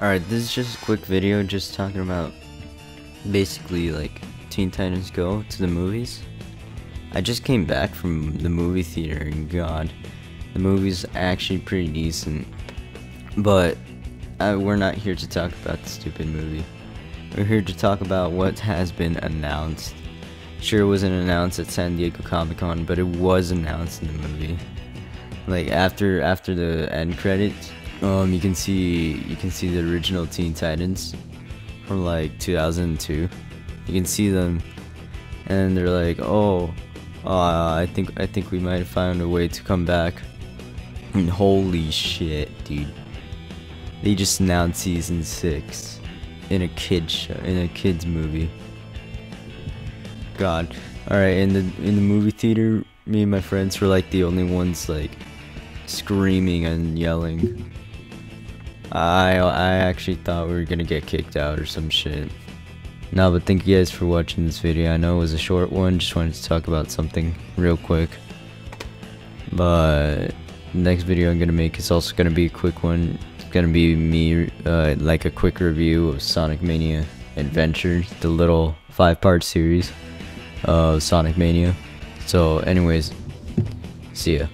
Alright, this is just a quick video just talking about basically like Teen Titans Go to the movies. I just came back from the movie theater and god, the movie's actually pretty decent. But uh, we're not here to talk about the stupid movie. We're here to talk about what has been announced. Sure, it wasn't announced at San Diego Comic Con, but it was announced in the movie. Like after after the end credits, um, you can see you can see the original Teen Titans from like 2002. You can see them, and they're like, "Oh, uh, I think I think we might found a way to come back." And holy shit, dude! They just announced season six in a kid show, in a kids movie. God, all right. In the in the movie theater, me and my friends were like the only ones like screaming and yelling. I I actually thought we were gonna get kicked out or some shit. No, but thank you guys for watching this video. I know it was a short one, just wanted to talk about something real quick. But next video I'm gonna make is also gonna be a quick one. It's gonna be me uh, like a quick review of Sonic Mania Adventure, the little five-part series of Sonic Mania. So, anyways, see ya.